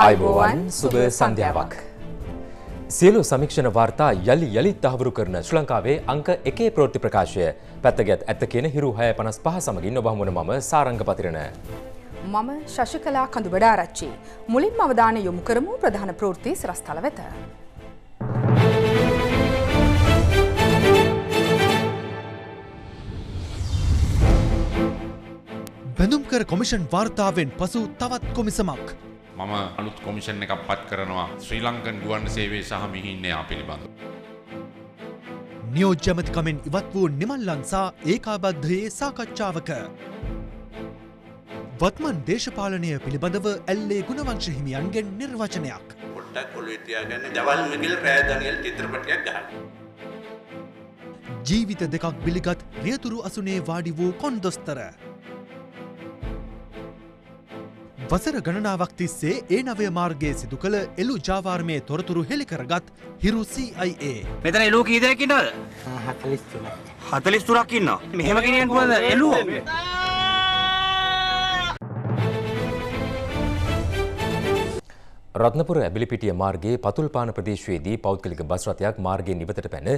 අයිබෝවන් සුබ සන්ධ්‍යාවක්. සියලු සමික්ෂණ වාර්තා යළි යළිත් තහවුරු කරන ශ්‍ර ලංකාවේ අංක එකේ ප්‍රෘති ප්‍රකාශය පැත්තගත් ඇත්ත කියන හිරු හය පනස් පහ සමගින් ඔබහමුණ මම සාරංග පතිරණ. මම ශශිකලා කඳු වඩාරච්චි. මුලින් අවධාන යොමු කරමු ප්‍රධාන ප්‍රෘති සරස්ථල වෙත. බැඳුම්කර කොමිෂන් වාර්තාවෙන් පසු තවත් කොමිසමක්. මම අලුත් කොමිෂන් එකක් පත් කරනවා ශ්‍රී ලංකන් ගුවන් සේවේ සහ මිහින්නයා පිළිබඳ. නියෝජ්‍යමතිකමෙන් ඉවත් වූ නිමල්ලන්සා ඒකාබද්ධයේ සාකච්ඡාවක. වත්මන් දේශපාලනය පිළිබඳව ඇල්ලේ ගුණවංශ හිමියන්ගෙන් නිර්වචනයක්. පොට්ටක් ඔලුවේ තියාගන්න දවල් මිගිල් රෑ දනියල් චිත්‍රපටයක් ගහන්න. ජීවිත දෙකක් බිලිගත් රියතුරු අසුනේ වාඩි වූ කොන්දොස්තර. වසර ගණනාවක් තිස්සේ ඒ නවය මාර්ගයේ සිදු කළ එලු ජාවාර්මය තොරතුරු හෙළිකරගත් හිරු CIA. මෙතන එලූ කීදයකින්නද හතලිස් තුරක් ඉන්න මෙහෙම කෙනෙන් පුවද එලුව රත්නපුර ඇබිලිපිටිය මාර්ගයේ පතුල්පාන ප්‍රදේශයේදී පෞද්ගලික බස් රථයක් මාර්ගයෙන් ඉවතට පැන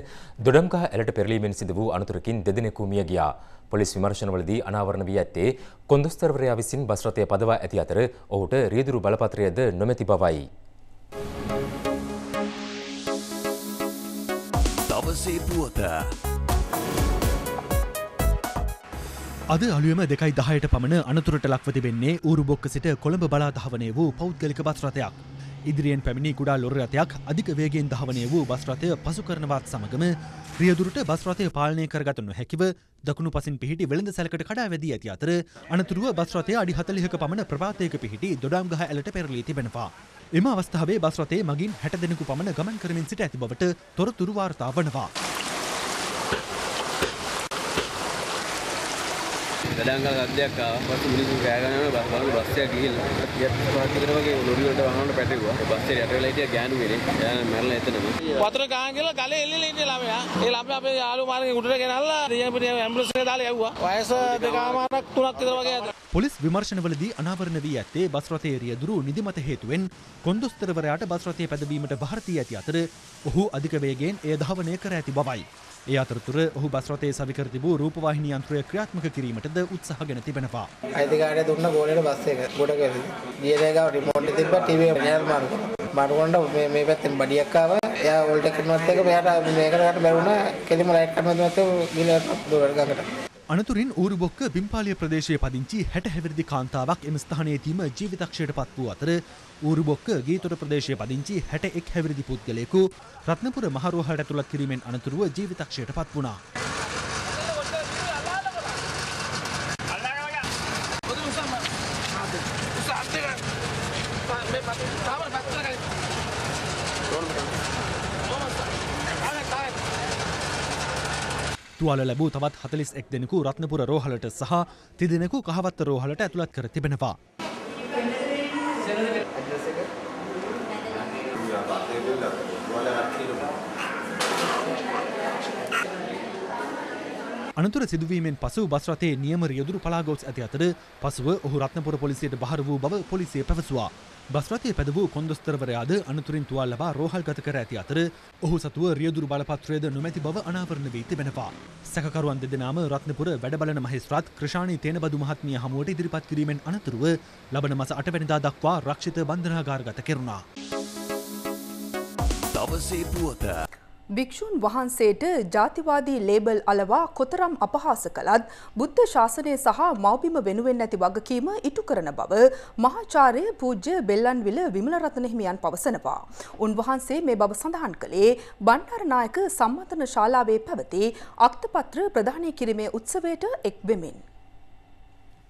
දොඩම්ගහ ඇලට පෙරලීමෙන් සිදු වූ අනතුරකින් දෙදෙනෙකු මිය ගියා. පොලිස් විමර්ශනවලදී අනාවරණ වී ඇත්තේ කොන්දොස්තරවරයා විසින් බස් රථය පදවා ඇති අතර ඔහුට රියදුරු බලපත්‍රයද නොමැති බවයි. දවසේ පුවත අද අලුවම දෙකයි දහයට පමණ අනතුරට ලක්ව තිබෙන්නේ ඌරු බොක්ක සිට කොළඹ බලාධාවනය වූ පෞද්ගලික බස්රථයක්. ඉදිරියෙන් පැමිණි කුඩා ලොරරථයක් අධික වේගෙන් දහවනය වූ බස්රථය පසු කරනවත් සමගම ක්‍රියදුරට බස්රථය පාලනය කරගත නොහැකිව දකුණු පසින් පිහිටි වෙළඳ සැලකට කඩා වැදී ඇති අතර අනතුරුව බස්රථය අඩි හතලිහක පමණ ප්‍රපාතයක පිහිටි දොඩාම්ගහ ඇලට පෙරලී තිබෙනවා. එම අවස්ථාවේ බස්රථයේ මගින් හැට දෙනෙකු පමණ ගමන් කරමින් සිට ඇති බවට තොරතුරු වාර්තා වනවා. ගඩංගල් අධ්‍යයක් පස්සේ මිනිස්සු කෑගනන බස් බලන බස් එක ගිහිල්ලා. ටිකට් පාස් කරන වගේ ලොරි වලට වහනට පැටලුවා. බස් එක යට වෙලා හිටියා ගෑනු කෙනෙක්. එයා මැරලා එතනම. වතුර ගහන් ගිහලා ගලේ එල්ලෙලා ඉන්නේ ළමයා. ඒ ළමයා අපේ යාළුවෝ මාර්ගෙන් උඩට ගෙනල්ලා දියපිටිය ඇම්බුලන්ස් එක දාලා යවුවා. වයස දෙකමාරක් තුනක් විතර වගේ ඇත. පොලිස් විමර්ශනවලදී අනාවරණ වී ඇත්තේ බස් රථයේ රියදුරු නිදිමත හේතුවෙන් කොන්දොස්තරවරයාට බස් රථය පැදවීමට භාරතී ඇති අතර ඔහු අධික වේගයෙන් එය ධාවනය කර ඇති බවයි. ඒ අතරතුර ඔහු බස්රතයේ සවිකර තිබූ රූපවාහිනී යන්ත්‍රය ක්‍රියාත්මක කිරීමටද උත්සාහගෙන තිබෙනවා. අයිතිකාරය දුන්න ගෝලෙට බස් එක ගොඩ කරලා. ගියදේගාව රිමෝට් එක තිබ්බා ටීවී එක මෙයාට මාරු කරා. මාරු කරනකොට මේ මේ පැත්තෙන් බඩියක් ආවා. එයා වෝල්ට් එක කරනවත් එක මෙයාට මේකට ගන්න බැරුණා. කෙලිම ලයිට් කරනවත් නැත්නම් ගිලට දොරට ගඟට. අනතුරින් ඌරුබොක්ක බිම්පාලිය ප්‍රදේශයේ පදිංචි හැට හැවිරිදි කාන්තාවක් එම ස්ථානයේදීම ජීවිතක්ෂයට පත් වූ අතර ඌරුබොක්ක ගීතොට ප්‍රදේශය පදිංචි හැට එක් හැවිරිදි පුද්ගලයෙකු රත්නපුර මහරුවහට ඇතුළත් කිරීමෙන් අනතුරුව ජීවිතක්ෂයට පත් වුණා. තුවාල ලැබූ තවත් හතලිස් එක් දෙනෙකු රත්නපුර රෝහලට සහ තිදෙනෙකු කහවත්ත රෝහලට ඇතුළත් කර තිබෙනවා. අනතුර සිදුවීමෙන් පසු බස්රතේ නියම රියදුරු පලාගොස් ඇති අතර පසුව ඔහු රත්නපුර පොලිසියට බහර වූ බව පොලිසිය පැවසවා. බස්රතය පැද වූ කොන්දොස්තරවරයාද අනතුරින් තුවාල් ලබා රෝහල් ගත කර ඇති අතර ඔහු සතුව රියදුරු බලපත්‍රයද නොමැති බව අනාවරණ වී තිබෙනවා. සැකරුවන් දෙදෙනාම රත්නපුර වැඩබලන මහිස්ත්‍රාත් ක්‍රෂාණී තේනබදු මහත්මිය හමුවට ඉදිරිපත් කිරීමෙන් අනතුරුව ලබන මස අටවැනිදා දක්වා රක්ෂිත බන්ධනාගාරගත කෙරුණා. දවසේ පුවත භික්‍ෂූන් වහන්සේට ජාතිවාදී ලේබල් අලවා කොතරම් අපහාස කළත් බුද්ධ ශාසනය සහ මවබිම වෙනුවෙන් ඇති වගකීම ඉටු කරන බව මහාචාරය පූජ්‍ය බෙල්ලන්විල විමලරත්න හිමියන් පවසනවා. උන්වහන්සේ මේ බව සඳහන් කළේ බණ්ඩාරනායක සම්මතන ශාලාවේ පැවති අක්තපත්‍ර ප්‍රධානය කිරීමේ උත්සවයට එක් වෙමින්.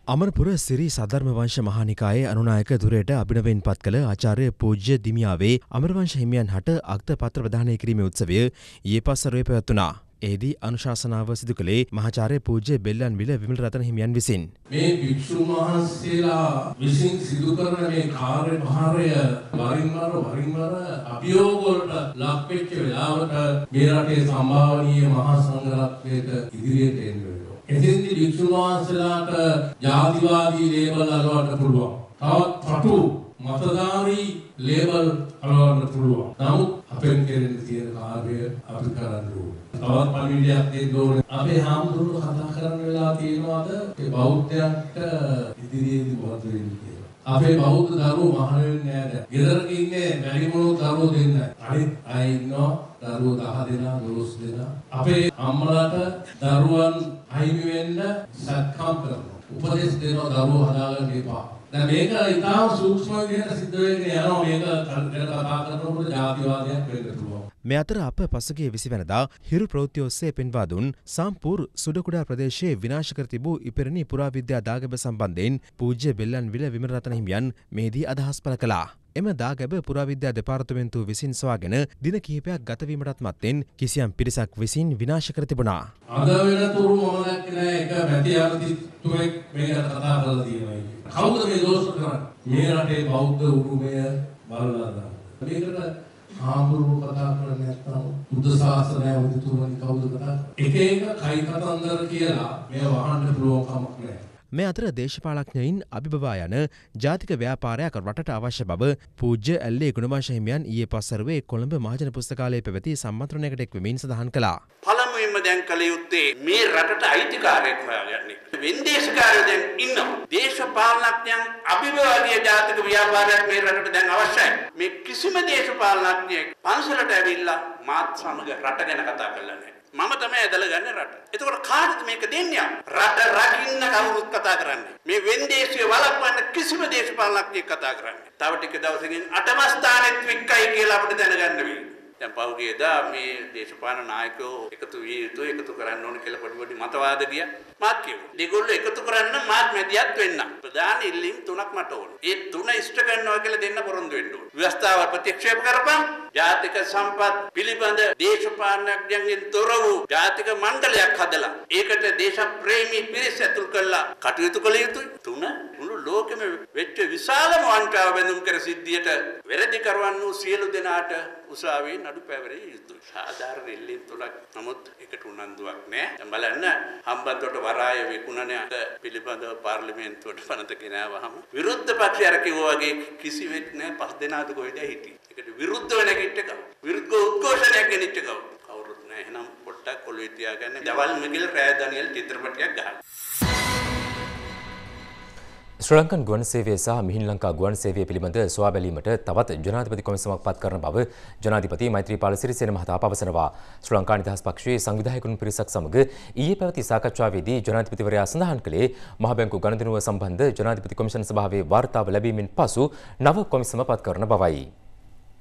අමරපුර සිරි සධර්ම වංශ මහානිකායේ අනුනායක දුරයට අභිනවෙන් පත් කළ ආචාර්ය පූජ්‍ය දිමියාවේ අමරවංශ හිමියන් හට අක්ත පත්‍ර ප්‍රධානය කිරීමේ උත්සවය ඊයේ පස්සරුවේ පැවැත්වුණා. ඒදී අනුශාසනාව සිදු කළේ මහාචාර්ය පූජ්‍ය බෙල්ලන් විල විමල රතන හිමියන් විසින්. මේ භික්ෂුන් වහන්සේලා විසින් සිදු කරන මේ කාර්යභාරය වරින් වර වරින් වර අභියෝග වලට ලක් වෙච්ච වෙලාවට මේ රටේ සම්භාවනීය මහා සංඝරත්නයට ඉදිරියට එන්න වෙනවා. එතෙන්දී භික්ෂුන් වහන්සේලාට ජාතිවාදී ලේබල් අලවන්න පුළුවන්. තවත් පටු මතධාරී ලේබල් අලවන්න පුළුවන්. නමුත් අපෙන් කෙරෙන්න තියෙන කාර්යය අපි කරන්න ඕනේ. තවත් පණිවිඩයක් දෙන්න ඕනේ. අපේ හාමුදුරුවෝ කතා කරන්න වෙලා තියෙනවාද ඒ බෞද්ධයන්ට ඉදිරියේදී මොකද වෙන්නේ කියලා. අපේ බෞද්ධ දරුවෝ මහාන වෙන්නේ නැහැ දැන්. ගෙදරක ඉන්නේ වැඩිමනෝ දරුවෝ දෙන්නයි. අනිත් අය ඉන්නවා දරුවෝ 10 දෙනා 12 දෙනා. අපේ අම්මලාට දරුවන් අහිමි වෙන්න සත්කම් කරනවා. උපදෙස් දෙනවා දරුවෝ හදාගන්න එපා. දැන් මේක ඉතාම සූක්ෂම විදිහට සිද්ධ වෙන්නේ යනවා මේක ගැන කතා කරනකොට ජාතිවාදයක් වෙන්න පුළුවන්. මේ අතර අප පසුගේ විසිවැනදා හිරු ප්‍රෘති ඔස්සේ පෙන්වා දුන් සම්පූර් සුඩකුඩා ප්‍රදේශයේ විනාශ කර තිබූ ඉපරණි පුරාවිද්‍යා දාගැබ සම්බන්ධයෙන් පූජ්‍ය බෙල්ලන් විල විමරතන හිමියන් මේදී අදහස් පල කලා. එම දාගැබ පුරාවිද්‍යා දෙපාර්තමෙන්තු විසින් සවාගෙන දින කිහිපයක් ගතවීමටත් මත්තෙන් කිසියම් පිරිසක් විසින් විනාශ කර තිබුණා. අද වෙනතුරු මම දැක්කේ එක මැටි අමති තුනෙක් මේක කතා කරලා තියෙනවා කියන්නේ. කවුද මේ දෝෂ කරන්නේ? මේ රටේ බෞද්ධ උරුමය බලලා දාන්න. මේකට හාමුදුරුවෝ කතා කරන්නේ නැත්නම් බුද්ධ ශාසනය උතුතුමනි කවුද කතා එක එක කයි කතන්දර කියලා මේ වහන්න පුළුවන් කමක් නැහැ. මේ අතර දේශපාලඥයින් අභිබවා යන ජාතික ව්‍යාපාරයක් රටට අවශ්‍ය බව පූජ්‍ය ඇල්ලේ ගුණවංශ හිමියන් ඊයේ පස්වරුවේ කොළඹ මහජන පුස්තකාලයේ පැවති සම්මන්ත්‍රණයකට එක්වෙමින් සඳහන් කළා. පළමුවෙන්ම දැන් කළ යුත්තේ මේ රටට අයිතිකාරයෙක් හොයාගන්නේ. වෙන්දේශකාරයෝ දැන් ඉන්නවා. දේශපාලනඥයන් අභිභවාදී ජාතික ව්‍යාපාරයක් මේ රටට දැන් අවශ්‍යයි. මේ කිසිම දේශපාලනඥයෙක් පන්සලට ඇවිල්ලා මාත් සමග රට ගැන කතා කරලා නැහැ. මම තමයි ඇදලා ගන්න රට. එතකොට කාටද මේක දෙන්නේ? රට රකින්න කවුරුත් කතා කරන්නේ. මේ වෙන්දේශය වළක්වන්න කිසිම දේශපාලනඥයෙක් කතා කරන්නේ. තව ටික දවසකින් අටම ස්ථානෙත් වික්කයි කියලා අපිට දැනගන්න වෙයි. දැන් පහුගියදා මේ දේශපාලන නායකයෝ එකතු විය යුතු එකතු කරන්න ඕන කියලා පොඩි පොඩි මතවාද ගියා. මාත් කිව්වා. ඒගොල්ලෝ එකතු කරන්න මාත් මැදිහත් වෙන්න. ප්‍රධාන ඉල්ලීම් තුනක් මට ඕන. ඒ තුන ඉෂ්ට කරනවා කියලා දෙන්න පොරොන්දු වෙන්න ඕන. ව්‍යවස්ථාව ප්‍රතික්ෂේප කරපන්. ජාතික සම්පත් පිළිබඳ දේශපාලනඥයන්ගෙන් තොර වූ ජාතික මණ්ඩලයක් හදලා ඒකට දේශප්‍රේමී පිරිස ඇතුල් කරලා කටයුතු කළ යුතුයි. තුන මුළු ලෝකෙම වෙච්ච විශාලම වංචාව බැඳුම් කර සිද්ධියට වැරදි කරවන්න වූ සියලු දෙනාට උසාවියේ නඩු පැවරිය යුතුයි. සාධාරණ ඉල්ලීම් තුනක් නමුත් එකට උනන්දුවක් නෑ. දැන් බලන්න හම්බන්තොට වරාය විකුණන පිළිබඳව පාර්ලිමේන්තුවට පනත ගෙනාවහම විරුද්ධ පක්ෂය අර කිව්වා වගේ කිසිවෙක් නෑ පස් දෙනාද කොහෙද හිටියේ. ඒකට විරුද්ධව නැගිට කව. විරුද්ධ උද්ඝෝෂණයක් ගෙනිච්ච කව. කවුරුත් නෑ. එහෙනම් පොඩ්ඩක් ඔළුවේ තියාගන්න. දවල් මිගිල් රෑ දනියල් චිත්‍රපටයක් ගහන්න. ශ්‍රී ලංකන් ගුවන් සේවය සහ මිහින් ලංකා ගුවන් සේවය පිළිබඳ සොයා බැලීමට තවත් ජනාධිපති කොමිසමක් පත් කරන බව ජනාධිපති මෛත්‍රීපාල සිරිසේන මහතා පවසනවා. ශ්‍රී ලංකා නිදහස් පක්ෂයේ සංවිධායකුන් පිරිසක් සමග ඊයේ පැවති සාකච්ඡාවේදී ජනාධිපතිවරයා සඳහන් කළේ මහ බැංකු ගණදෙනුව සම්බන්ධ ජනාධිපති කොමිෂන් සභාවේ වාර්තාව ලැබීමෙන් පසු නව කොමිසම පත් කරන බවයි.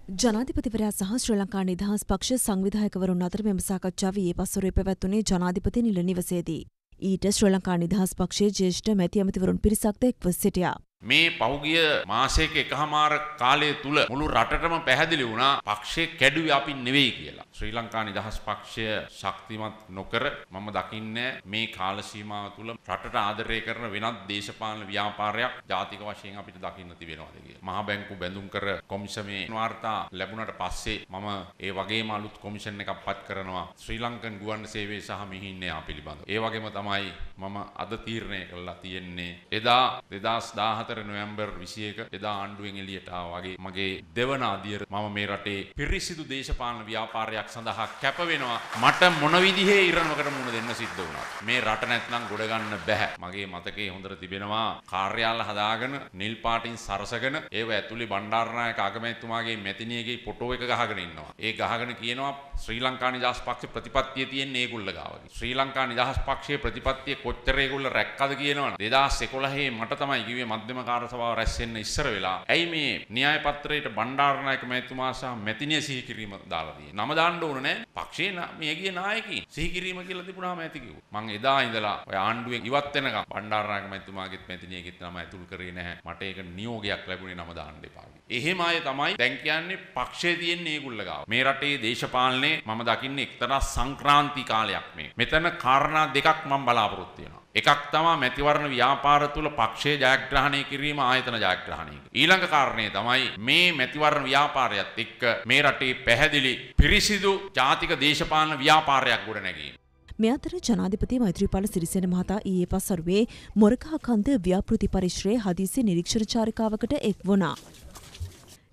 ජනාධිපතිවරයා සහ ශ්‍රී ලංකා නිදහස් පක්ෂ සංවිධායකවරුන් අතර මෙම සාකච්ඡාව ඊයේ පස්වරුවේ පැවැත්වුණේ ජනාධිපති නිල නිවසේදී. ඊට ශ්‍රී ලංකා නිදහස් පක්ෂයේ ජ්‍යෙෂ්ඨ මැති ඇමතිවරුන් පිරිසක්ද එක්ව සිටියා. මේ පහුගිය මාසයක එකහමාර කාලය තුළ මුළු රටටම පැහැදිලි වුණා පක්ෂය කැඩුවේ අපි නෙවෙයි කියලා. ශ්‍රී ලංකා නිදහස් පක්ෂය ශක්තිමත් නොකර මම දකින්නේ මේ කාල සීමාව තුළ රටට ආදරය කරන වෙනත් දේශපාලන ව්‍යාපාරයක් ජාතික වශයෙන් අපිට දකින්න තිබෙනවාද කියලා. මහා බැංකු බැඳුම් කර කොමිසමේ වාර්තා ලැබුණට පස්සේ මම ඒ වගේම අලුත් කොමිෂන් එකක් පත් කරනවා ශ්‍රී ලංකන් ගුවන් සේවය සහ මිහින්යා පිළිබඳව. ඒ වගේම තමයි මම අද තීරණය කළා තියෙන්නේ එදා 2017 හතර නොවැම්බර් විසියක එදා ආණ්ඩුවෙන් එලියට වගේ මගේ දෙවන අදියර මම මේ රටේ පිරිසිදු දේශපාලන ව්‍යාපාරයක් සඳහා කැප වෙනවා. මට මොන විදිහේ ඉරණමකට මුණ දෙන්න සිද්ධ වුණා. මේ රට නැත්නම් ගොඩ ගන්න බෑ මගේ මතකයේ හොඳට තිබෙනවා කාර්යාල හදාගෙන නිල් පාටින් සරසගෙන ඒව ඇතුලේ බණ්ඩාරනායක අගමැතිතුමාගේ මැතිණියගේ ෆොටෝ එක ගහගෙන ඉන්නවා. ඒ ගහගෙන කියනවා ශ්‍රී ලංකා නිදහස් පක්ෂ ප්‍රතිපත්තිය තියෙන්නේ ඒගොල්ල ගාව ශ්‍රී ලංකා නිදහස් පක්ෂයේ ප්‍රතිපත්තිය කොච්චර ඒගොල්ල රැක්කද කියනවනේ. 2011 මට තමයි කිව්වේ මධ්‍යම කාර්ය සභාව රැස් වෙන්න ඉස්සර වෙලා ඇයි මේ න්‍යාය පත්‍රයට බණ්ඩාරනායක මැතිතුමා සහ මැතිණිය සිහි කිරීම දාලා තියෙන්නේ? නම දාන්න ඕන නෑ. පක්ෂයේ මේ ගිය නායකයින් සිහි කිරීම කියලා තිබුණාම ඇති කිව්වා. මං එදා ඉඳලා ඔය ආණ්ඩුවෙන් ඉවත් වෙනකම් බණ්ඩාරනායක මැතිතුමාගෙත් මැතිණියගෙත් නම ඇතුල් කරේ නැහැ. මට ඒක නියෝගයක් ලැබුණේ නම දාන්න එපා එහෙම අය තමයි දැන් කියන්නේ පක්ෂයේ තියෙන්නේ ඒගොල්ල ගාව මේ රටේ දේශපාලනේ මම දකින්නේ එක්තරා සංක්‍රාන්ති කාලයක් මේ මෙතන කාරණා දෙකක් මම බලාපොරොත්තු වෙනවා එකක් තමා මැතිවරණ ව්‍යාපාර තුළ පක්ෂය ජයග්‍රහණය කිරීම ආයතන ජයග්‍රහණය. ඊළඟ කාරණය තමයි මේ මැතිවරණ ව්‍යාපාරයත් එක්ක මේ රටේ පැහැදිලි පිරිසිදු ජාතික දේශපාලන ව්‍යාපාරයක් ගොඩනැගීම. මේ අතර ජනාධිපති මෛත්‍රීපාල සිරිසේන මහතා ඊයේ පස්වරුවේ මොරකා කන්ද ව්‍යාපෘති පරිශ්‍රයේ හදිසි නිරීක්ෂණ චාරිකාවකට එක් වුණා.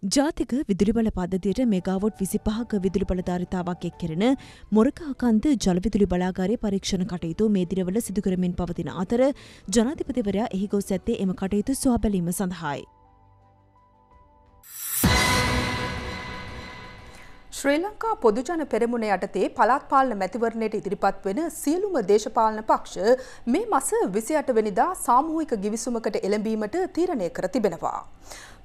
ජාතික විදුලි බල පද්ධතියට මෙගාවොට් විසි පහක විදුලි බලධාරිතාවක් එක් කෙරෙන මොරකාකන්ද ජලවිදුලි බලාගාරය පරීක්ෂණ කටයුතු මේ දිනවල සිදුකරමින් පවතින අතර ජනාධිපතිවරයා එහි ගොස් ඇත්තේ එම කටයුතු සොයා බැලීම සඳහායි. ශ්‍රී ලංකා පොදුජන පෙරමුණ යටතේ පළාත් පාලන මැතිවරණයට ඉදිරිපත් වෙන සියලුම දේශපාලන පක්ෂ මේ මස 28 වෙනිදා සාමූහික ගිවිසුමකට එළඹීමට තීරණය කර තිබෙනවා.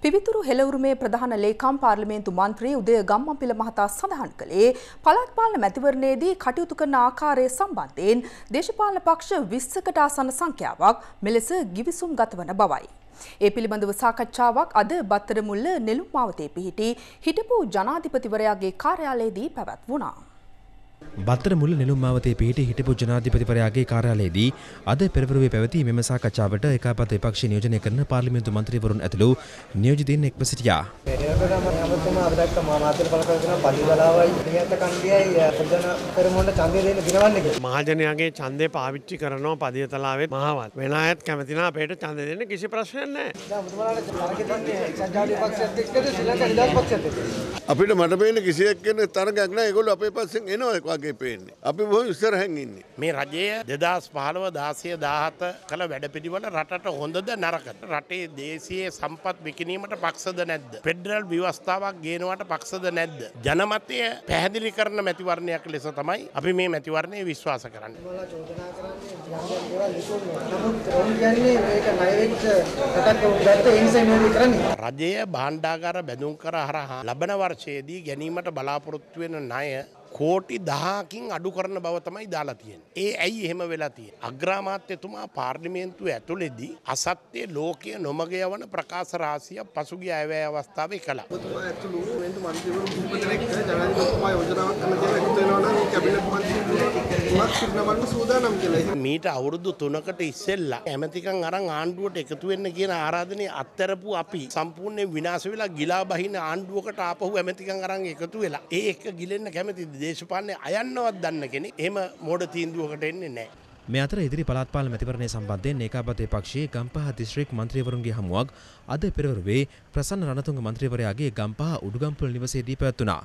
පිවිතුරු හෙළවුරුමේ ප්‍රධාන ලේකම් පාර්ලිමේන්තු මන්ත්‍රී උදය ගම්මන්පිල මහතා සඳහන් කළේ පළාත් පාලන මැතිවරණයේදී කටයුතු කරන ආකාරය සම්බන්ධයෙන් දේශපාලන පක්ෂ 20කට ආසන්න සංඛ්‍යාවක් මෙලෙස ගිවිසුම් ගතවන බවයි. ඒ පිළිබඳව සාකච්ඡාවක් අද බත්තර මුල්ල නෙළුම් මාවතේ පිහිටි හිටපු ජනාධිපතිවරයාගේ කාර්යාලයේදී පැවැත්වුණා. බත්තර මුල්ල නෙළුම් මාවතේ පිහිටි හිටපු ජනාධිපතිවරයාගේ කාර්යාලයේදී අද පෙරවරුවේ පැවති මෙම සාකච්ඡාවට ඒකාපත විපක්ෂ නියෝජනය කරන පාර්ලිමේන්තු මන්ත්‍රීවරුන් ඇතුළු නියෝජිතයින් එක්ව සිටියා. මහජනයාගේ ඡන්දය පාවිච්චි කරනවා පදියතලාවේ මහවත්. වෙන අයත් කැමති නම් අපේට ඡන්ද දෙන්න කිසි ප්‍රශ්නයක් නැහැ. අපිට මට පේන කිසියක් කියන තරගයක් නෑ ඒගොල්ලෝ අපේ පස්සෙන් එනවා වගේ පේන්නේ. අපි බොහොම ඉස්සරහින් ඉන්නේ. මේ රජය දෙදස් පහළව දාසය දාහත කළ වැඩපිළිවල රටට හොඳද නරකට. රටේ දේශයේ සම්පත් විකිනීමට පක්ෂද නැද්ද. පෙඩරල් ව්‍යවස්ථාවක් ගේනවට පක්ෂද නැද්ද. ජනමතය පැහැදිලි කරන මැතිවරණයක් ලෙස තමයි අපි මේ මැතිවරණය විශ්වාස කරන්න. රජය බාණ්ඩාගාර බැඳුම් කර හරහා ලබන වර්ෂයේදී ගැනීමට බලාපොරොත්තු වෙන ණය කෝටි දහකින් අඩු කරන බව තමයි දාලා තියෙන. ඒ ඇයි එහෙම වෙලා තියෙන. අග්‍රාමාත්‍යතුමා පාර්ලිමේන්තුව ඇතුළෙදී අසත්‍යය ලෝකය නොමග යවන ප්‍රකාශ රාසිය පසුගිය අයවැය අවස්ථාවේ කළා. මීට අවුරුදු තුනකට ඉස්සෙල්ලා ඇමතිකන් අරන් ආණ්ඩුවට එකතු වෙන්න කියන ආරාධනය අත්තරපු අපි සම්පූර්ණයෙන් විනාශ වෙලා ගිලා බහින ආණ්ඩුවකට ආපහු ඇමතිකන් අරන් එකතු වෙලා ඒ එක්ක ගිලෙන්න කැමති දේශපාලනය අයන්නවත් දන්න කෙනෙක් එහෙම මෝඩ තීන්දුවකට එන්නේ නැහැ. මේ අතර ඉදිරි පළාත්පාල මැතිවරණය සම්බන්ධයෙන් ඒකාපතේ පක්ෂයේ ගම්පහ දිස්ත්‍රික් මන්ත්‍රීවරුන්ගේ හමුවක් අද පෙරවරුවේ ප්‍රසන්න රණතුංග මන්ත්‍රීවරයාගේ ගම්පහ උඩුගම්පුල් නිවසේදී පැවැත්වුණා.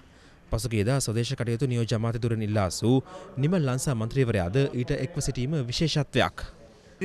පසුගියදා ස්වදේශ කටයුතු නියෝජ්‍ය අමාත්‍යදුරන් ඉල්ලාසූ නිමල් ලංසා මන්ත්‍රීවරයාද ඊට එක්ව සිටීම විශේෂත්වයක්.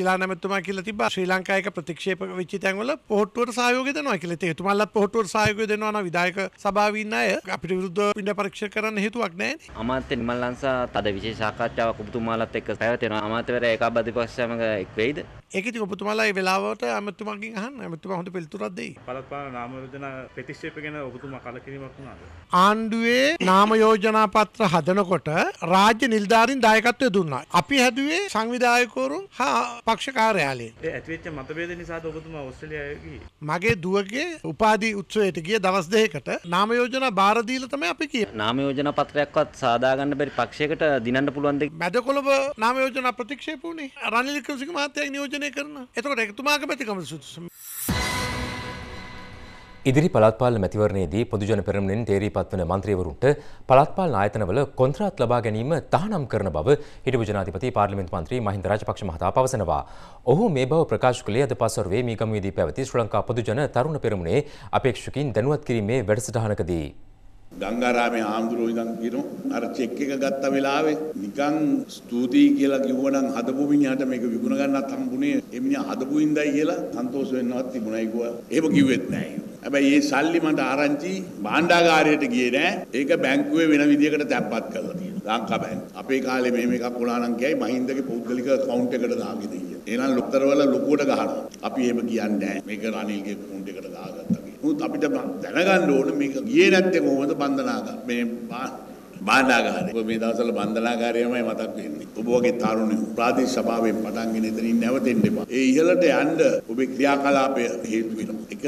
ලා නැමතුමා කියලා තිබා ශ්‍රී ලංකායක ප්‍රතික්ෂේප වෙච්ච තැන්වල පොහොට්ටුවට සහයෝගය දෙනවා කියලා. ඒක එතුමාලත් පොහොට්ටුවට සහයෝගය දෙනවා නම් විධායක සභාවේ ඉන්න අය අපිට විරුද්ධව පින්ඩ පරීක්ෂා කරන්න හේතුවක් නැහැ. අමාත්‍ය නිමල් ලංසා තද විශේෂ සාකච්ඡාවක් ඔබතුමාලත් එක්ක පැවැත්වෙනවා. අමාත්‍යවරයා ඒකාබද්ධ සමග එක් වෙයිද? ඒක ඉතින් ඔබතුමාලා ඒ වෙලාවට අමතුමාගෙන් අහන්න. අමතුමා හොඳ පිළිතුරක් දෙයි. පළාත් පාලන නාම යෝජනා ප්‍රතික්ෂේප ගැන ඔබතුමා කලකිරීමක් වුණාද? ආණ්ඩුවේ නාම යෝජනා පත්‍ර හදනකොට රාජ්‍ය නිලධාරීන් දායකත්වය දුන්නා. අපි හැදුවේ සංවිධායකවරුන් හා පක්ෂ කාර්යාලය. ඒ ඇතිවෙච්ච මතභේද නිසාද ඔබතුමා ඕස්ට්‍රේලියාවේ ගියේ? මගේ දුවගේ උපාධි උත්සවයට ගිය දවස් දෙකකට නාම යෝජනා බාර දීලා තමයි අපි ගියේ. නාම යෝජනා පත්‍රයක්වත් සාදා ගන්න බැරි පක්ෂයකට දිනන්න පුළුවන් දෙයක්. මැදකොළඹ නාම යෝජනා ප්‍රතික්ෂේප වුණේ. රනිල් වික්‍රමසිංහ මහත්තයා නියෝජනය කරන. එතකොට එතුමාගේ පැතිකම සුදුසු. ඉදිරි පළාත්පාල මැතිවරණයේදී පොදුජන පෙරමුණෙන් තේරීපත් වන මන්ත්‍රීවරුන්ට පළාත්පාලන ආයතනවල කොන්ත්‍රාත් ලබා ගැනීම තහනම් කරන බව හිටපු ජනාධිපති පාර්ලිමේන්තු මන්ත්‍රී මහින්ද රාජපක්ෂ මහතා පවසනවා. ඔහු මේ බව ප්‍රකාශ කළේ අද පස්වරුවේ මීගමුවේදී පැවති ශ්‍රී ලංකා පොදුජන තරුණ පෙරමුණේ අපේක්ෂකින් දැනුවත් කිරීමේ වැඩසටහනකදී. ගංගාරාමේ ආම්දුරෝ ඉඳන් කියනවා අර චෙක් එක ගත්ත වෙලාවේ නිකන් ස්තුතියි කියලා කිව්වනම් හදපු මිනිහට මේක විකුණ ගන්නත් හම්බුනේ ඒ මිනිහා හදපු ඉඳයි කියලා සන්තෝෂ වෙන්නවත් තිබුණයි කිව්වා. එහෙම කිව්වෙත් නැහැ. හැබැයි මේ සල්ලි මට ආරංචි භාණ්ඩාගාරයට ගියේ නෑ. ඒක බැංකුවේ වෙන විදියකට තැම්පත් කරලා තියෙනවා. ලංකා බැංකුව. අපේ කාලේ මෙහෙම එකක් වුණා නම් කියයි මහින්දගේ පෞද්ගලික account එකට දාගෙන ඉන්නේ. එහෙනම් ලොක්තරවල ලොකුවට ගහනවා. අපි එහෙම කියන්නේ නැහැ. මේක රනිල්ගේ account එකට දාගත්තා. මුත් අපිට දැනගන්න ඕන මේක ගියේ නැත්තේ කොහොමද බන්ධනාගාර මේ බාණ්ඩාගාරය. ඔබ මේ දවස්වල බන්ධනාගාරයමයි මතක් වෙන්නේ. ඔබ වගේ තරුණයෝ ප්‍රාදේශීය සභාවෙන් පටන් ගෙන එතනින් නැවතෙන්න එපා. ඒ ඉහළට යන්න ඔබේ ක්‍රියාකලාපය හේතු වෙනවා. එක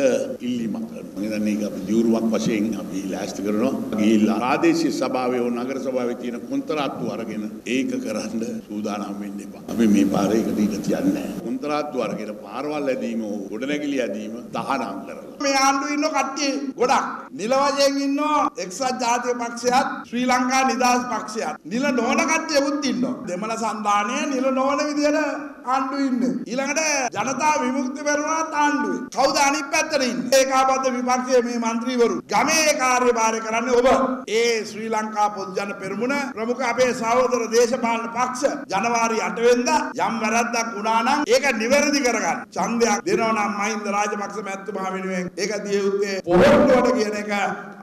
ඉල්ලීමක් කරනවා. මම දන්නේ ඒක අපි දියුරුවක් වශයෙන් අපි ලෑස්ති කරනවා. ගිහිල්ලා ප්‍රාදේශීය සභාවේ හෝ නගර සභාවේ තියෙන කොන්ත්‍රාත්තු අරගෙන ඒක කරන්න සූදානම් වෙන්න එපා. අපි මේ පාරේ එක දීලා තියන්නේ නැහැ. කොන්ත්‍රාත්තු අරගෙන පාරවල් ඇදීම හෝ ගොඩනැගිලි ඇදීම තහනම් කරලා. මේ ආණ්ඩුවේ ඉන්න කට්ටිය ගොඩක් නිල වශයෙන් ඉන්නවා එක්සත් ජාතික පක්ෂයත් ශ්‍රී ලංකා නිදහස් පක්ෂයත්. නිල නොවන කට්ටියකුත් ඉන්නවා. දෙමළ සන්ධානය නිල නොවන විදියට ආණ්ඩු ඉන්නේ. ඊළඟට ජනතා විමුක්ති පෙරමුණත් ආණ්ඩුවේ. කවුද අනිත් පැත්තට ඉන්නේ? ඒකාබද්ධ විපක්ෂයේ මේ മന്ത്രിවරු. ගමේ කාර්යභාරය කරන්නේ ඔබ. ඒ ශ්‍රී ලංකා පොදු ජන පෙරමුණ ප්‍රමුඛ අපේ සහෝදර දේශපාලන පක්ෂ ජනවාරි 8 වෙනිදා යම් වැරද්දක් වුණා නම් ඒක නිවැරදි කරගන්න. ඡන්දයක් දෙනවා නම් මහින්ද රාජපක්ෂ මැතිතුමා වෙනුවෙන් ඒක දිය යුත්තේ පොහොන්ඩුවට කියන එක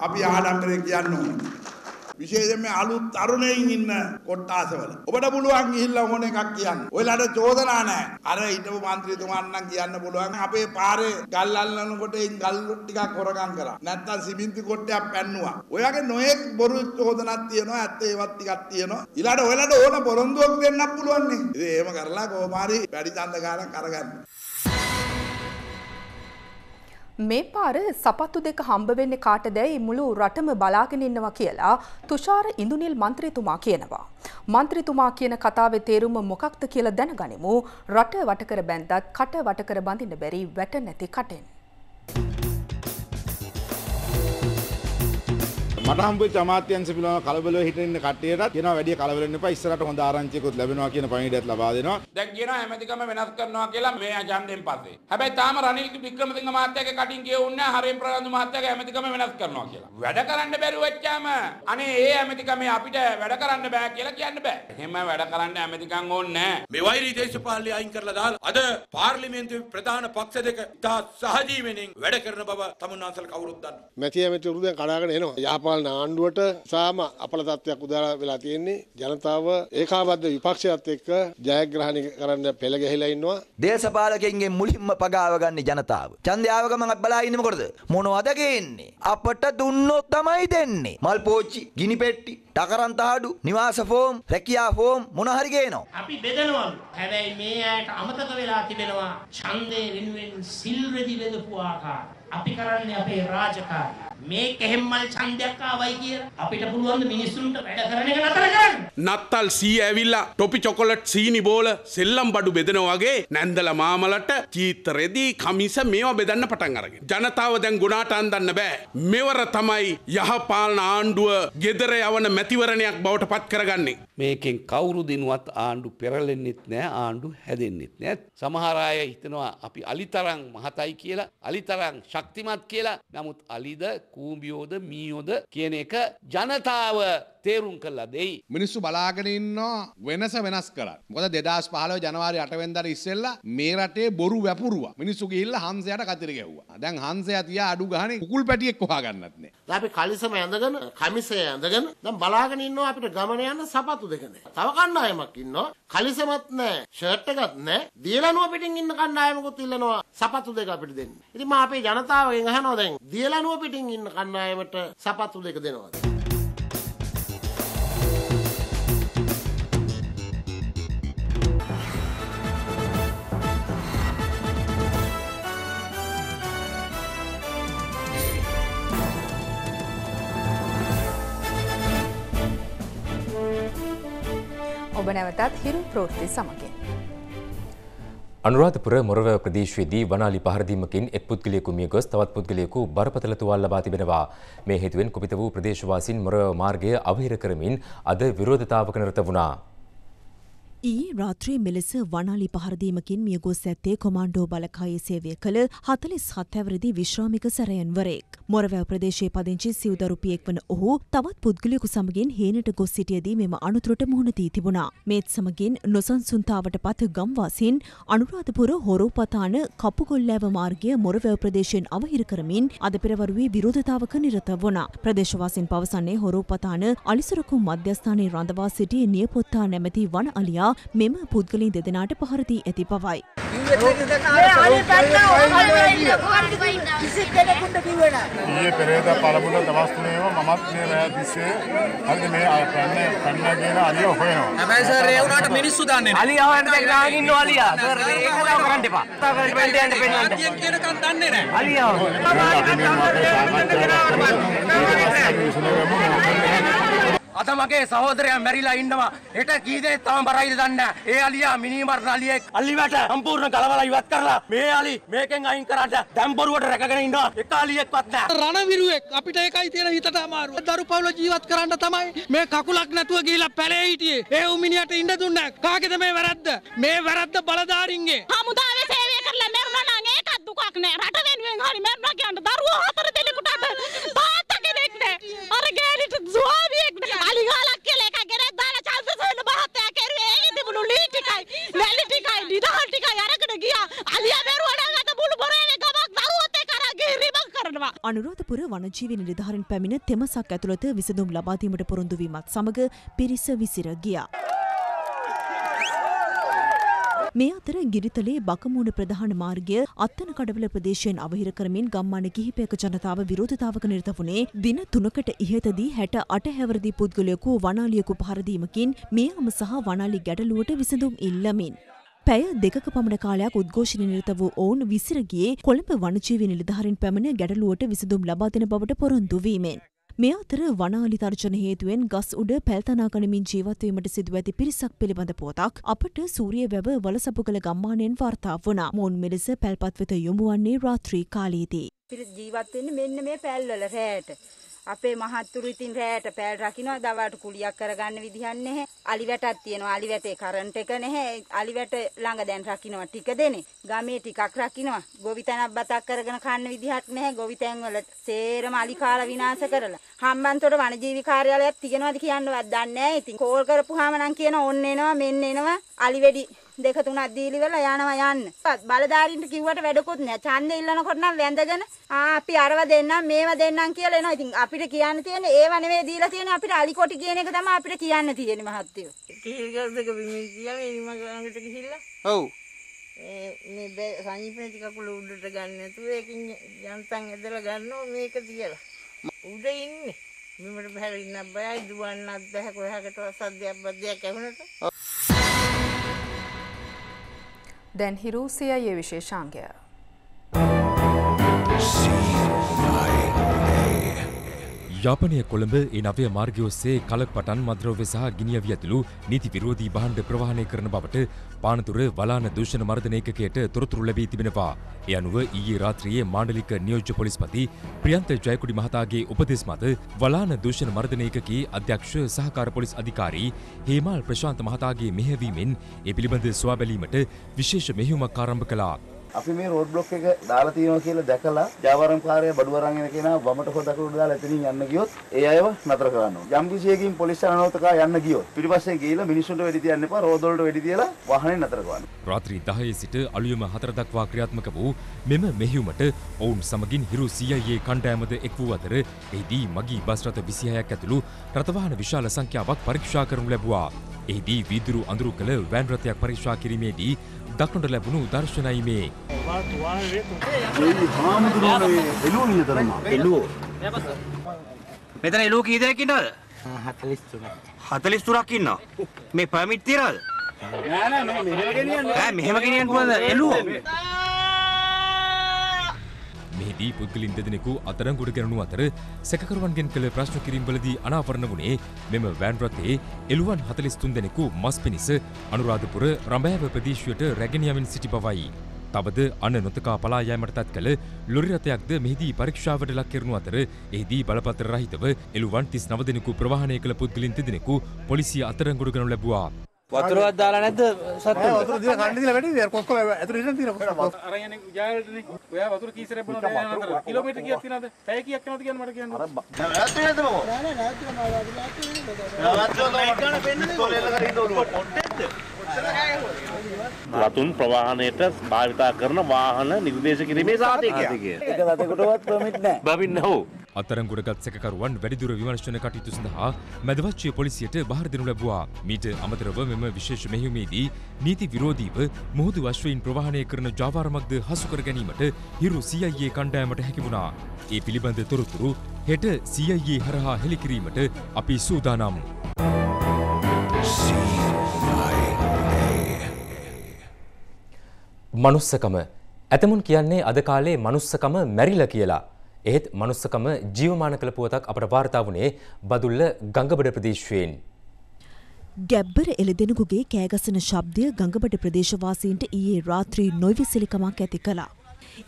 අපි ආඩම්බරයෙන් කියන්න ඕනේ. විශේෂයෙන්ම අලුත් තරුණයින් ඉන්න කොට්ටාසවල. ඔබට පුළුවන් ගිහිල්ලා ඕන එකක් කියන්න. ඔයලාට චෝදනා නැහැ. අර හිටපු മന്ത്രിතුමාන් නම් කියන්න පුළුවන් අපේ පාරේ ගල් අල්ලනකොට ඒ ගල් ටිකක් හොරගම් කරා. නැත්තම් සිමෙන්ති කොට්ටයක් පැන්නුවා. ඔයාගේ නොයෙක් බොරු චෝදනාවක් තියෙනවා. ඇත්ත ඒවත් ටිකක් තියෙනවා. ඊළාට ඔයලාට ඕන පොරොන්දුවක් දෙන්නත් පුළුවන් නේ. ඉතින් එහෙම කරලා කොහොම හරි වැඩි ඡන්ද ගානක් අරගන්න. මේ පාර සපත්තු දෙක හම්බ වෙන්නේ කාටදැයි මුළු රටම බලාගෙන ඉන්නවා කියලා තුෂාර ඉඳුනිල් මන්ත්‍රීතුමා කියනවා. මන්ත්‍රීතුමා කියන කතාවේ තේරුම මොකක්ද කියලා දැනගනිමු. රට වටකර බැන්දත් කට වටකර බඳින්න බැරි වැට නැති කටෙන්. මට හම්බුවෙච්ච අමාත්‍යංශ පිළිබඳව කලබලව හිටින්න කට්ටියටත් කියනවා වැඩි කලබල වෙන්න එපා ඉස්සරහට හොඳ ආරංචියකුත් ලැබෙනවා කියන පණිවිඩයත් ලබා දෙනවා. දැන් කියනවා හැමතිකම වෙනස් කරනවා කියලා මේ අජන්ඩෙන් පස්සේ. හැබැයි තාම රනිල් වික්‍රමසිංහ මහත්තයාගේ කටින් කියවුන්නේ හරිම් ප්‍රනාන්දු මහත්තයාගේ හැමතිකම වෙනස් කරනවා කියලා. වැඩ කරන්න බැරුව වෙච්චාම අනේ ඒ හැමතිකම අපිට වැඩ කරන්න බෑ කියලා කියන්න බෑ. එහෙම වැඩ කරන්න හැමතිකම් ඕනේ නෑ. මේ වෛරී දේශපාලනය අයින් කරලා දාලා අද පාර්ලිමේන්තුවේ ප්‍රධාන පක්ෂ දෙක ඉතා සහජීවනෙන් වැඩ කරන බව තමුන්නාන්සල කවුරුත් දන්නවා. මැති ඇමතිවරු දැන් කඩාගෙන එනවා. යහපාලන ආණ්ඩුවට සාම අපල තත්ත්වයක් උදාලා වෙලා තියෙන්නේ. ජනතාව ඒකාබද්ධ විපක්ෂයත් එක්ක ජයග්‍රහණය කරන්න පෙළ ගැහිලා ඉන්නවා. දේශපාලකයන්ගෙන් මුලින්ම පගාව ගන්න ජනතාව. ඡන්දය ගමන් බලා ඉන්නේ මොකටද? මොනවද ගේන්නේ? අපට දුන්නොත් තමයි දෙන්නේ. මල් පෝච්චි, ගිනි පෙට්ටි, ටකරන් තාඩු, නිවාස ෆෝම්, රැකියා ෆෝම් මොන හරි ගේනවා. අපි බෙදනවලු. හැබැයි මේ අයට අමතක වෙලා තිබෙනවා ඡන්දේ වෙනුවෙන් සිල් රෙදි බෙදපු ආකාරය. අපි කරන්නේ අපේ රාජකාරිය. මේ කෙහෙම්මල් ඡන්දයක් ආවයි කියලා අපිට පුළුවන් ද මිනිස්සුන්ට වැඩ කරන එක නතර කරන්න. නත්තල් සී ඇවිල්ලා ටොපි චොකොලට් සීනි බෝල සෙල්ලම් බඩු බෙදෙනවා වගේ නැන්දල මාමලට චීතරෙදි කමිස මේවා බෙදන්න පටන් අරගෙන. ජනතාව දැන් ගුණාට අන්දන්න බෑ. මෙවර තමයි යහපාලන ආණ්ඩුව ගෙදර යවන මැතිවරණයක් බවට පත් කරගන්නේ. මේකෙන් කවුරු දිනුවත් ආණ්ඩු පෙරලෙන්නෙත් නෑ ආණ්ඩු හැදෙන්නෙත් නෑ. සමහර අය හිතනවා අපි අලිතරං මහතයි කියලා අලිතරං ශක්තිමත් කියලා නමුත් අලිද කූම්බියෝද මීයෝද කියන එක ජනතාව තේරුම් කරලා දෙයි. මිනිස්සු බලාගෙන ඉන්නවා වෙනස වෙනස් කරන්න. මොකද 2015 ජනවාරි 8 වෙනිදාට ඉස්සෙල්ලා මේ රටේ බොරු වැපුරුවා. මිනිස්සු ගිහිල්ලා හංසයට කතිර ගැහුවා. දැන් හංසයා තියා අඩු ගහනේ කුකුල් පැටියෙක් හොයාගන්නත් නෑ. අපි කලිසම ඇඳගෙන කමිසය ඇඳගෙන දැන් බලාගෙන ඉන්නවා අපිට ගමන යන්න සපත්තු දෙක නෑ. තව කණ්ඩායමක් ඉන්නවා කලිසමත් නෑ ෂර්ට් එකත් නෑ දියලනුව පිටින් ඉන්න කණ්ඩායමකුත් ඉල්ලනවා සපත්තු දෙක අපිට දෙන්න. ඉතින් මම අපේ ජනතාවගෙන් අහනවා දැන් දියලනුව පිටින් ඉන්න කණ්ඩායමට සපත්තු දෙක දෙනවද? ඔබ නැවතත් හිරු ප්‍රෘති සමගින්. අනුරාධපුර මොරව ප්‍රදේශයේදී වනාලි පහරදීමකින් එක් පුද්ගලයෙකු මිය ගොස් තවත් පුද්ගලයෙකු බරපතල තුවාල ලබා තිබෙනවා. මේ හේතුවෙන් කුපිත වූ ප්‍රදේශවාසීන් මොරව මාර්ගය අවහිර කරමින් අද විරෝධතාවක නිරත වුණා. ඊ රාත්‍රී මෙලෙස වනාලි පහරදීමකින් මියගොස් ඇත්තේ කොමාන්ඩෝ බලකායේ සේවය කළ හතලිස් හත්හැවරදි විශ්‍රාමික සැරයන්වරෙක්. මොරවැව ප්‍රදේශයේ පදිංචි සිව්දරුපියෙක් වන ඔහු තවත් පුද්ගලයකු සමගින් හේනට ගොස් සිටියදී මෙම අනුතුරට මුහුණ දී තිබුණා. මේත් සමගින් නොසන්සුන්තාවට පත් ගම්වාසීන් අනුරාධපුර හොරෝපතාන කපුගොල්ලෑව මාර්ගය මොරවැව ප්‍රදේශයෙන් අවහිර කරමින් අද පෙරවරුවේ විරෝධතාවක නිරත වුණා. ප්‍රදේශවාසීන් පවසන්නේ හොරෝපතාන අලිසුරකුම් මධ්‍යස්ථානයේ රඳවා සිටි නියපොත්තා නැමැති වන අලියා මෙම පුද්ගලින් දෙදෙනාට පහර දී ඇති බවයි. ඊයේ පෙරේදා පළමුව දවස් තුනේම මමත් මේ රෑ තිස්සේ හරිද මේ පැන්න පැන්න කියන අලිය හොයනවා. හැබැයි සර් ඒ වුණාට මිනිස්සු දන්නේ නැහැ. අලියා හොයන්න දැන් ගාගෙන ඉන්නව අලියා. සර් ඒක කතාව කරන්න එපා. කතාව කරන්න වෙන්න යන්න පෙන්නන්න. අලියෙන් කියනකම් දන්නේ නැහැ. අලියා. අද මගේ සහෝදරයා මැරිලා ඉන්නවා. හෙට කී දේ තම බරයිද දන්නේ. ඒ අලියා මිනි මරණ අලියෙක් අලිවට සම්පූර්ණ ගලවලා ඉවත් කරලා මේ අලි මේකෙන් අයින් කරන්න දැන් බොරුවට රැකගෙන ඉන්නවා. එක අලියෙක්වත් නැහැ. රණවිරුවෙක් අපිට ඒකයි තියෙන හිතට අමාරුව. දරු පවුල ජීවත් කරන්න තමයි මේ කකුලක් නැතුව ගිහිල්ලා පැලේ හිටියේ. ඒ උමිනියට ඉන්න දුන්නා. කාගේද මේ වැරද්ද? මේ වැරද්ද බලධාරීන්ගේ. හමුදාවේ සේවය කරලා මැරුණා නම් ඒකත් දුකක් නෑ. රට වෙනුවෙන් හරි මැරුණා කියන්න දරුවෝ හතර දෙනෙකුට තාත්තා කෙනෙක් නෑ. අර ගෑනිට ස්වාමියෙක් නෑ. අලි ගාලක් කියලා එකක් ගෙනත් දාලා චන්ද්‍රසේන මහත්තයා කෙරුවේ ඒකේ තිබුණු ලී ටිකයි, වැලි ටිකයි, නිදහල් ටිකයි අරගෙන ගියා. අලියා මැරුවා නම් අත මුළු බොරේවේ ගමක් දරුවොත් එක්ක අරන් ගිහින් රිබන් කරනවා. අනුරාධපුර වනජීවි නිලධාරීන් පැමිණ තෙමසක් ඇතුළත විසඳුම් ලබා දීමට පොරොන්දු වීමත් සමග පිරිස විසිර ගියා. මේ අතර ගිරිතලේ බකමූණ ප්‍රධාන මාර්ගය අත්තන කඩවල ප්‍රදේශයෙන් අවහිර කරමින් ගම්මාන කිහිපයක ජනතාව විරෝධතාවක නිරත වුණේ දින තුනකට ඉහතදී හැට අට හැවරදි පුද්ගලයකු වනාලියකු පහරදීමකින් මේ අම සහ වනාලි ගැටලුවට විසඳුම් ඉල්ලමින්. පැය දෙකක පමණ කාලයක් උද්ඝෝෂණ නිරත වූ ඔවුන් විසිරගියේ කොළඹ වනජීවි නිලධාරීන් පැමිණ ගැටලුවට විසඳුම් ලබා දෙන බවට පොරොන්දු වීමෙන්. මේ අතර වනාලි තර්ජන හේතුවෙන් ගස් උඩ පැල්තනා ගනිමින් ජීවත්වීමට සිදුව ඇති පිරිසක් පිළිබඳ පුවතක් අපට සූරිය වැව වලසපු කළ ගම්මානයෙන් වාර්තා වුණා. මොවුන් මෙලෙස පැල්පත් වෙත යොමු වන්නේ රාත්‍රී කාලයේදී. පිරිත් ජීවත් වෙන්නේ මෙන්න මේ පැල්වල රැයට. අපේ මහත්තුරු ඉතින් රැයට පැල් රකින්නවා දවල්ට කුලියක් කරගන්න විදිහක් නැහැ. අලිවැටක් තියෙනවා. අලිවැටේ කරන්ට් එක නැහැ. අලිවැට ළඟ දැන් රකින්නවා ටික දෙනේ. ගමේ ටිකක් රකින්නවා. ගොවිතැනක් බතක් කරගෙන කන්න විදිහක් නැහැ. ගොවිතැන් වල සේරම අලි කාලා විනාශ කරලා. හම්බන්තොට වනජීවි කාර්යාලයක් තියෙනවද කියන්නවත් දන්නේ නැහැ. ඉතින් කෝල් කරපුවාම නම් කියන ඕන්න එනවා මෙන්න එනවා අලිවැඩි දෙක තුනක් දීලි වෙලා යනවා යන්න. බලධාරීන්ට කිව්වට වැඩකුත් නෑ. ඡන්දේ ඉල්ලනකොට නම් වැඳගෙන ආ අපි අරව දෙන්නම් මේව දෙන්නම් කියලා එනවා. ඉතින් අපිට කියන්න තියෙන්නේ ඒව නෙවෙයි දීලා තියෙන්නේ අපිට අලිකොටි කියන එක තමයි අපිට කියන්න තියෙන්නේ මහත්තයෝ. කීර්ගල්දක බිමින් කියලා මේ මගකට ගිහිල්ලා ඔව්. මේ බෑ සනීපේ ටික කුල උඩට ගන්න නැතුව ඒකින් යන්තම් ඇදලා ගන්නවා මේක තියලා. උඩ ඉන්නේ. මෙමට බහැර ඉන්න බයයි දුවන්නත් බෑ කොහකට සද්දයක් බද්දයක් ඇහුනට. දැන් හිරු සියයේ විශේෂාංගය. යාපනය කොළඹ ඒ නවය මාර්ගය ඔස්සේ කලක් පටන් මද්‍රව්‍ය සහ ගිනියවී ඇතුළු නීති විරෝධී භාණ්ඩ ප්‍රවාහනය කරන බවට පානතුර වලාන දූෂණ මර්ධන ඒකකයට තොරතුරු ලැබී තිබෙනවා. ඒ අනුව ඊයේ රාත්‍රියේ මාණ්ඩලික නියෝජ්‍ය පොලිස්පති ප්‍රියන්ත ජයකුඩි මහතාගේ උපදෙස් මත වලාන දූෂණ මර්ධන ඒකකයේ අධ්‍යක්ෂ සහකාර පොලිස් අධිකාරී හේමල් ප්‍රශාන්ත මහතාගේ මෙහෙයවීමෙන් ඒ පිළිබඳ සොයා බැලීමට විශේෂ මෙහෙයුමක් ආරම්භ කළා. අපි මේ රෝඩ් බ්ලොක් එක දාලා තියෙනවා කියලා දැකලා ජාවාරම්කාරය බඩු අරන් එන කෙනා වමට හෝ දකුණට දාලා එතනින් යන්න ගියොත් ඒ අයව නතර කරන්න ඕනේ. යම් කිසියකින් පොලිස් අනවතකා යන්න ගියොත් පිටිපස්සේ ගිහිල්ලා මිනිස්සුන්ට වෙඩි තියන්න එපා රෝද වලට වෙඩි තියලා වාහනේ නතර කරන්න. රාත්‍රී 10 සිට අලුයම 4 දක්වා ක්‍රියාත්මක වූ මෙම මෙහෙයුමට ඔවුන් සමගින් හිරු CIA කණ්ඩායමද එක් වූ අතර එහිදී මගී බස් රථ 26ක් ඇතුළු රථවාහන විශාල සංඛ්‍යාවක් පරීක්ෂා කරනු ලැබුවා. එහිදී වීදුරු අඳුරු කළ වෑන් රථයක් පරීක්ෂා කිරීමේදී දක්නට ලැබුණු දර්ශනයි මේ. මෙතන එළුව කී දෙනෙක් ඉන්නවද? 43. 43ක් ඉන්නවා. මේ පර්මිට් තියනවද? නෑ නෑ මේ මෙහෙම ගෙනියන්නේ. ඈ මෙහෙම ගෙනියන්න පුළුවන්ද එළුව? මෙහිදී පුද්ගලින් දෙදෙනෙකු අතරංගුට ගැනුණු අතර සැකකරුවන්ගෙන් කළ ප්‍රශ්න කිරීම්වලදී අනාවරණ වුණේ මෙම වෑන් රථයේ එළුවන් 43 දෙනෙකු මස් පිණිස අනුරාධපුර රඹෑව ප්‍රදේශයට රැගෙන යමින් සිටි බවයි. තවද අන නොතකා පලා යෑමට තත් කළ ලොරි රථයක්ද මෙහිදී පරීක්ෂාවට ලක් කරනු අතර එහිදී බලපත්‍ර රහිතව එළුවන් 39 දෙනෙකු ප්‍රවාහනය කළ පුද්ගලින් දෙදෙනෙකු පොලිසිය අතරංගුට ගනු ලැබුවා. වතුරවත් දාලා නැද්ද සත්තු? වතුර දීලා කන්න දීලා වැඩි කොක්කොම ඇතුළේ ඉන්න තියෙනවා. අර යන්නේ ජායලටනේ. ඔයා වතුර කී සැරයක් බොනවද යන අතර? කිලෝමීටර් කීයක් තියනවද? පැය කීයක් යනවද කියන්න මට කියන්න. අර නැත්නම් නේද මොකෝ? නෑ නෑ නැත්නම් නෑ නැත්නම් නෑ ගන්න පෙන්නන්නේ තෝලෙල්ල රතුන් ප්‍රවාහනයට භාවිතා කරන වාහන නිර්දේශ කිරීමේ සාතිකය. එක දතකටවත් පර්මිට් නෑ. බබින්න හෝ. අත්තරංගුඩගත් සැකකරුවන් වැඩිදුර විමර්ශන කටයුතු සඳහා මැදවච්චය පොලිසියට බහර දෙනු ලැබුවා. මීට අමතරව මෙම විශේෂ මෙහෙයුමේදී නීති විරෝධීව මුහුදු අශ්වයින් ප්‍රවාහනය කරන ජාවාරමක්ද හසු කර ගැනීමට හිරු CIA කණ්ඩායමට හැකි වුණා. ඒ පිළිබඳ තොරතුරු හෙට CIA හරහා හෙළිකිරීමට අපි සූදානම්. මනුස්සකම ඇතමුන් කියන්නේ අද කාලේ මනුස්සකම මැරිලා කියලා. එහෙත් මනුස්සකම ජීවමාන කළ පුවතක් අපට වාර්තා වුණේ බදුල්ල ගංගබඩ ප්‍රදේශයෙන්. ගැබ්බර එළදෙනෙකුගේ කෑගසන ශබ්දය ගඟබඩ ප්‍රදේශවාසීන්ට ඊයේ රාත්‍රී නොයිවිසිලිකමක් ඇති කළා.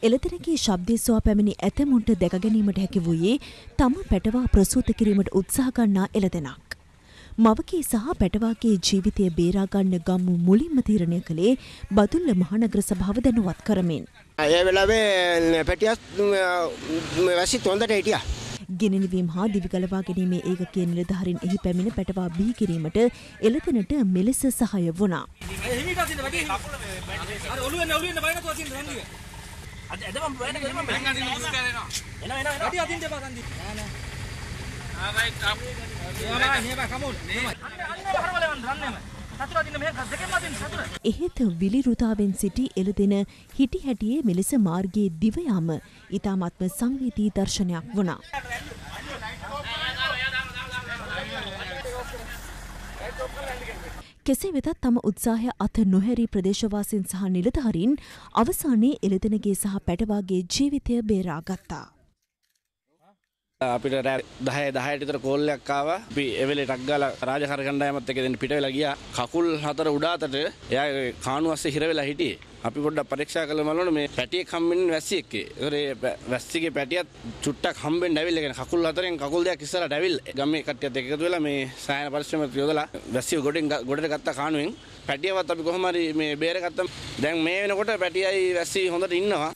එළදෙනගේ ශබ්දය සොයා පැමිණි ඇතැමුන්ට දැකගැනීමට හැකි වූයේ තම පැටවා ප්‍රසූත කිරීමට උත්සාහ ගන්නා එළදෙනක්. මවගේ සහ පැටවාගේ ජීවිතය බේරාගන්න ගම්මු මුලින්ම තීරණය කළේ බදුල්ල මහනගර සභාව දැනුවත් කරමින්. ඒ වෙලාවේ පැටියස් වැසි හොඳට හිටියා. ගෙනනිවීම හා දිවිගලවා ගැනීමේ ඒකකයේ නිලධාරින් එහි පැමිණ පැටවා බිහි කිරීමට එළදෙනට මෙලෙස සහය වුණා. එහෙත් විලිරුතාවෙන් සිටි එළදෙන හිටි හැටියේ මෙලෙස මාර්ගයේ දිවයාම ඉතාමත්ම සංවේදී දර්ශනයක් වුණා. කෙසේ වෙතත් තම උත්සාහය අත නොහැරි ප්‍රදේශවාසින් සහ නිලධාරීන් අවසානයේ එළදෙනගේ සහ පැටවාගේ ජීවිතය බේරාගත්තා. අපිට රෑ දහය දහයටතර කෝල්ලයක් ආව. අපි එවෙලේ ටක් ගාලා රාජකාර කණ්ඩායමත් එක්ක දෙන්න පිට වෙලා ගියා. කකුල් හතර උඩාතට එයා කාණු අස්සේ හිර වෙලා හිටියේ. අපි පොඩ්ඩක් පරීක්ෂා කළා බලන්න මේ පැටියෙක් හම්බෙන්නේ වැස්සි එක්කේ. ඒතර වැස්සිගේ පැටියත් චුට්ටක් හම්බෙන්න ඇවිල්ලා. කියන කකුල් හතරෙන් කකුල් දෙකක් ඉස්සරහට ඇවිල්ලා. ගමේ කට්ටියත් එකතු වෙලා මේ සායන පරිශ්‍රමයට යොදලා වැස්සිව ගොඩෙන් ගොඩට ගත්ත කාණුවෙන් පැටියවත් අපි කොහොම හරි මේ බේරගත්තා දැන් මේ වෙනකොට පැටියයි වැස්සි හොඳට ඉන්නවා.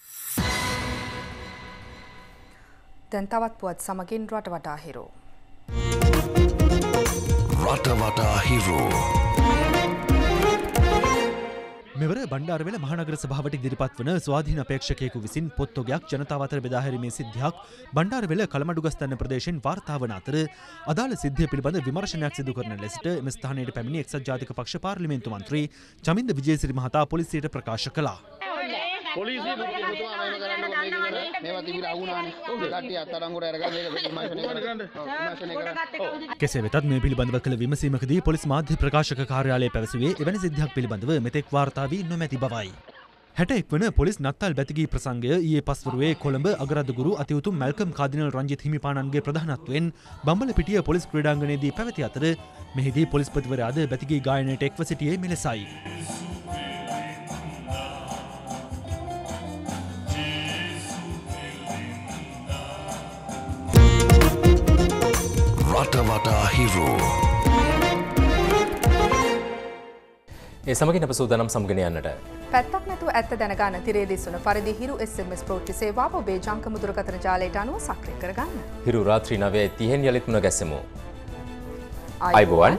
දැන් තවත් පුවත් සමගින් රට වටා හිරෝ. රට වටා හිරෝ. මෙවර බණ්ඩාරවෙල මහනගර සභාවට ඉදිරිපත් වන ස්වාධීන අපේක්ෂකයෙකු විසින් පොත්තොගයක් ජනතාව අතර බෙදාහැරීමේ සිද්ධියක් බණ්ඩාරවෙල කළමඩුගස්තන්න ප්‍රදේශයෙන් වාර්තා වන අතර අදාළ සිද්ධිය පිළිබඳ විමර්ශනයක් සිදු කරන ලෙසට එම ස්ථානයට පැමිණි එක්සත් ජාතික පක්ෂ පාර්ලිමේන්තු මන්ත්‍රී චමින්ද විජේසිරි මහතා පොලිසියට ප්‍රකාශ කළා. පොලිසිය බුදුහාම කරන්න මේවා තිබිලා අහුණානේ. කට්ටිය අත්අඩංගුවට අරගෙන මේක විමර්ශනය කරන්න. කෙසේ වෙතත් මේ පිළිබඳව කළ විමසීමකදී පොලිස් මාධ්‍ය ප්‍රකාශක කාර්යාලය පැවසුවේ එවැනි සිද්ධියක් පිළිබඳව මෙතෙක් වාර්තා වී නොමැති බවයි. හැට එක් වන පොලිස් නත්තල් බැතිගී ප්‍රසංගය ඊයේ පස්වරුවේ කොළඹ අගරදගුරු අතිවුතුම් මැල්කම් කාදිනල් රංජිත් හිමිපාණන්ගේ ප්‍රධානත්වයෙන් බම්බල පිටිය පොලිස් ක්‍රඩාංගනයේදී පැවති අතර මෙහිදී පොලිස්පතිවරයාද බැතිගී ගායනයට එක්ව සිටියේ මෙලෙසයි. රට වටා හිරෝ. ඒ සමගින් අප සූදානම් සමගෙන යන්නට. පැත්තක් නැතුව ඇත්ත දැනගන්න තිරේ දිස්සුන පරිදි හිරු SMS ප්‍රෝට්ටි සේවාව ඔබේ ජංක මුදුරකථන ජාලයට අනුව සක්‍රිය කරගන්න. හිරු රාත්‍රී නවය තිහෙන් යළිත් මුණ ගැස්සමු. අයිබෝවන්.